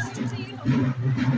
Oh,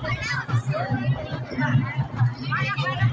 回来我就先回来。哎呀，回来！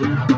Yeah.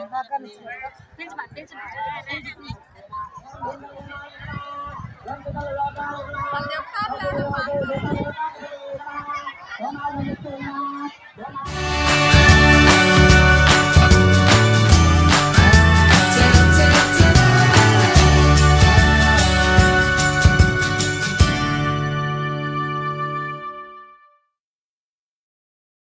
等一下等一下等一下